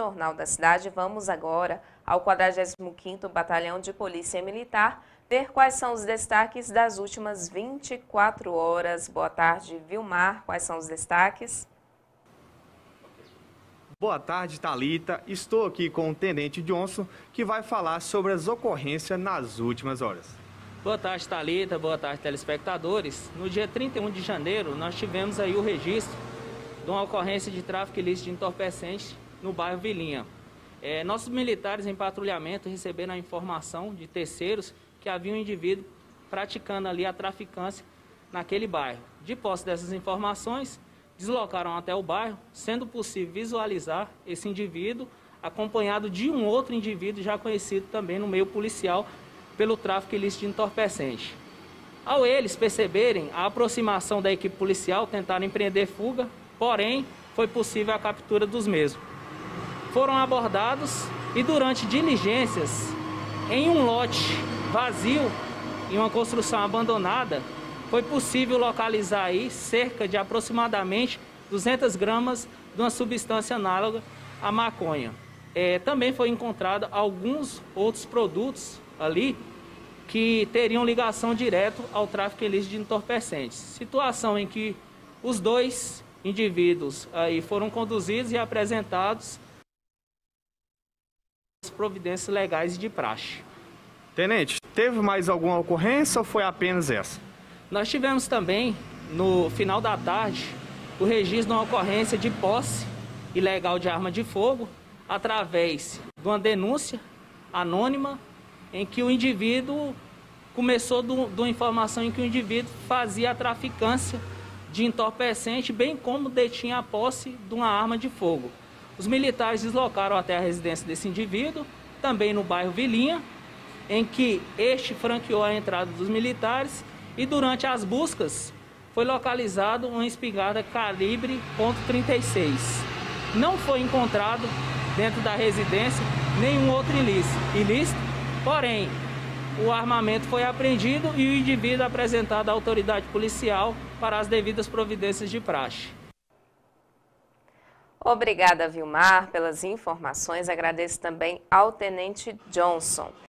Jornal da Cidade, vamos agora ao 45º Batalhão de Polícia Militar ver quais são os destaques das últimas 24 horas. Boa tarde, Vilmar. Quais são os destaques? Boa tarde, Talita. Estou aqui com o Tenente Johnson, que vai falar sobre as ocorrências nas últimas horas. Boa tarde, Talita. Boa tarde, telespectadores. No dia 31 de janeiro, nós tivemos aí o registro de uma ocorrência de tráfico ilícito de entorpecentes no bairro Vilinha. É, nossos militares em patrulhamento receberam a informação de terceiros que havia um indivíduo praticando ali a traficância naquele bairro. De posse dessas informações, deslocaram até o bairro, sendo possível visualizar esse indivíduo acompanhado de um outro indivíduo já conhecido também no meio policial pelo tráfico ilícito de entorpecente. Ao eles perceberem a aproximação da equipe policial, tentaram empreender fuga, porém foi possível a captura dos mesmos foram abordados e durante diligências em um lote vazio, em uma construção abandonada, foi possível localizar aí cerca de aproximadamente 200 gramas de uma substância análoga à maconha. É, também foi encontrado alguns outros produtos ali que teriam ligação direta ao tráfico ilícito de entorpecentes. Situação em que os dois indivíduos aí foram conduzidos e apresentados providências legais de praxe. Tenente, teve mais alguma ocorrência ou foi apenas essa? Nós tivemos também, no final da tarde, o registro de uma ocorrência de posse ilegal de arma de fogo através de uma denúncia anônima em que o indivíduo começou de uma informação em que o indivíduo fazia a traficância de entorpecente, bem como detinha a posse de uma arma de fogo. Os militares deslocaram até a residência desse indivíduo, também no bairro Vilinha, em que este franqueou a entrada dos militares e durante as buscas foi localizado uma espingarda calibre .36. Não foi encontrado dentro da residência nenhum outro ilícito, ilícito porém o armamento foi apreendido e o indivíduo apresentado à autoridade policial para as devidas providências de praxe. Obrigada, Vilmar, pelas informações. Agradeço também ao Tenente Johnson.